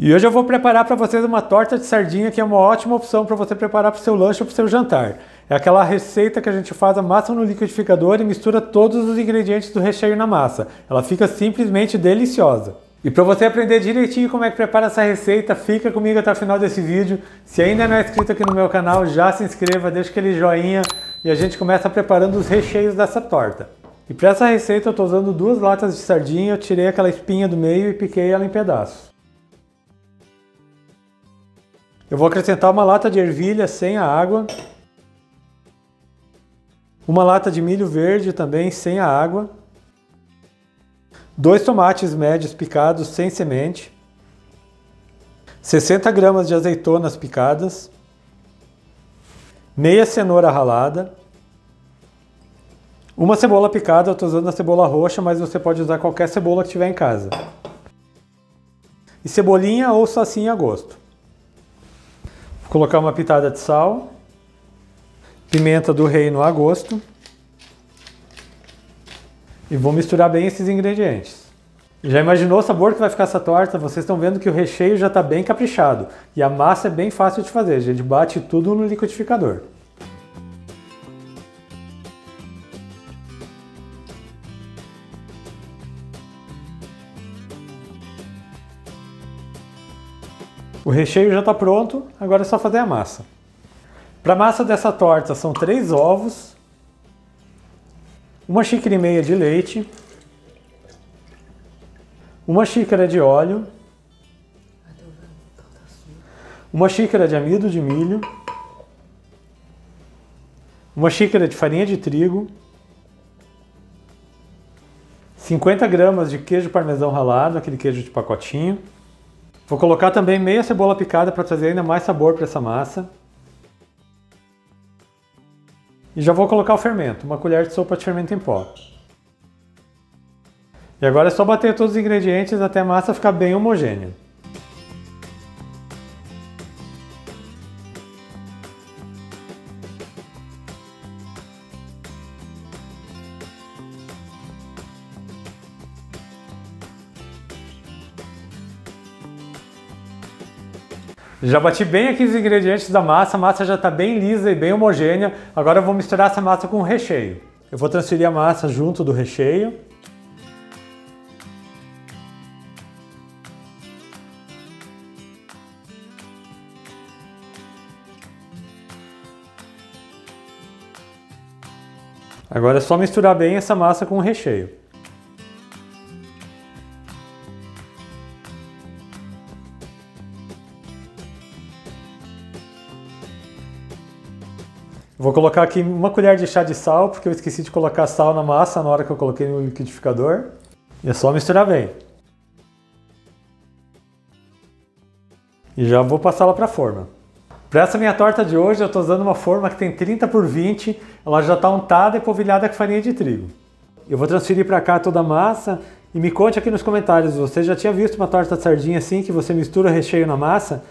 E hoje eu vou preparar para vocês uma torta de sardinha que é uma ótima opção para você preparar para o seu lanche ou para o seu jantar. É aquela receita que a gente faz a massa no liquidificador e mistura todos os ingredientes do recheio na massa. Ela fica simplesmente deliciosa. E para você aprender direitinho como é que prepara essa receita, fica comigo até o final desse vídeo. Se ainda não é inscrito aqui no meu canal, já se inscreva, deixa aquele joinha e a gente começa preparando os recheios dessa torta. E para essa receita eu estou usando duas latas de sardinha, eu tirei aquela espinha do meio e piquei ela em pedaços. Eu vou acrescentar uma lata de ervilha sem a água. Uma lata de milho verde também sem a água. Dois tomates médios picados sem semente. 60 gramas de azeitonas picadas. Meia cenoura ralada. Uma cebola picada, eu estou usando a cebola roxa, mas você pode usar qualquer cebola que tiver em casa. E cebolinha ou salsinha a gosto. Colocar uma pitada de sal, pimenta do reino a gosto e vou misturar bem esses ingredientes. Já imaginou o sabor que vai ficar essa torta? Vocês estão vendo que o recheio já está bem caprichado e a massa é bem fácil de fazer. A gente bate tudo no liquidificador. O recheio já está pronto, agora é só fazer a massa. Para a massa dessa torta são três ovos, uma xícara e meia de leite, uma xícara de óleo, uma xícara de amido de milho, uma xícara de farinha de trigo, 50 gramas de queijo parmesão ralado, aquele queijo de pacotinho, Vou colocar também meia cebola picada para trazer ainda mais sabor para essa massa. E já vou colocar o fermento, uma colher de sopa de fermento em pó. E agora é só bater todos os ingredientes até a massa ficar bem homogênea. Já bati bem aqui os ingredientes da massa, a massa já está bem lisa e bem homogênea. Agora eu vou misturar essa massa com o recheio. Eu vou transferir a massa junto do recheio. Agora é só misturar bem essa massa com o recheio. Vou colocar aqui uma colher de chá de sal, porque eu esqueci de colocar sal na massa na hora que eu coloquei no liquidificador. E é só misturar bem. E já vou passá-la para a forma. Para essa minha torta de hoje, eu estou usando uma forma que tem 30 por 20, ela já está untada e polvilhada com farinha de trigo. Eu vou transferir para cá toda a massa e me conte aqui nos comentários, você já tinha visto uma torta de sardinha assim, que você mistura recheio na massa?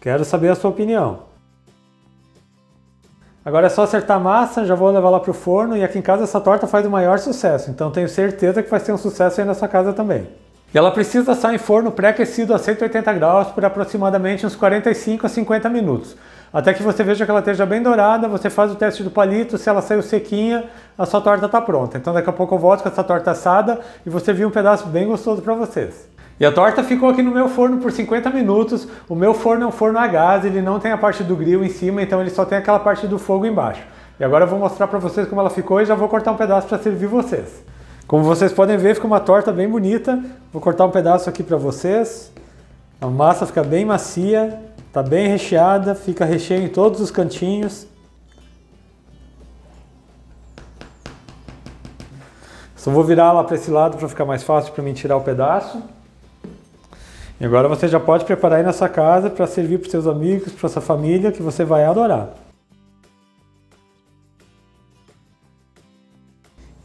Quero saber a sua opinião. Agora é só acertar a massa, já vou levar lá para o forno e aqui em casa essa torta faz o maior sucesso, então tenho certeza que vai ser um sucesso aí na sua casa também. E ela precisa assar em forno pré-aquecido a 180 graus por aproximadamente uns 45 a 50 minutos. Até que você veja que ela esteja bem dourada, você faz o teste do palito, se ela saiu sequinha, a sua torta está pronta. Então daqui a pouco eu volto com essa torta assada e você viu um pedaço bem gostoso para vocês. E a torta ficou aqui no meu forno por 50 minutos. O meu forno é um forno a gás, ele não tem a parte do grill em cima, então ele só tem aquela parte do fogo embaixo. E agora eu vou mostrar para vocês como ela ficou e já vou cortar um pedaço para servir vocês. Como vocês podem ver, ficou uma torta bem bonita. Vou cortar um pedaço aqui para vocês. A massa fica bem macia, está bem recheada, fica recheio em todos os cantinhos. Só vou virar ela para esse lado para ficar mais fácil para mim tirar o pedaço. E agora você já pode preparar aí na sua casa para servir para seus amigos, para sua família, que você vai adorar.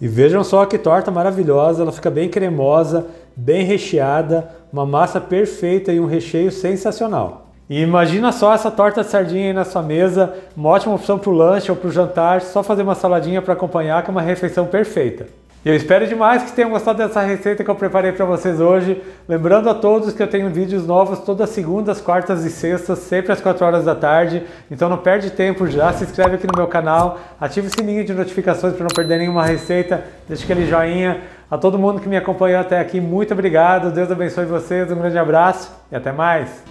E vejam só que torta maravilhosa, ela fica bem cremosa, bem recheada, uma massa perfeita e um recheio sensacional. E imagina só essa torta de sardinha aí na sua mesa, uma ótima opção para o lanche ou para o jantar, só fazer uma saladinha para acompanhar que é uma refeição perfeita. Eu espero demais que tenham gostado dessa receita que eu preparei para vocês hoje. Lembrando a todos que eu tenho vídeos novos todas segundas, quartas e sextas, sempre às 4 horas da tarde. Então não perde tempo já, se inscreve aqui no meu canal, ative o sininho de notificações para não perder nenhuma receita, deixa aquele joinha. A todo mundo que me acompanhou até aqui, muito obrigado. Deus abençoe vocês, um grande abraço e até mais.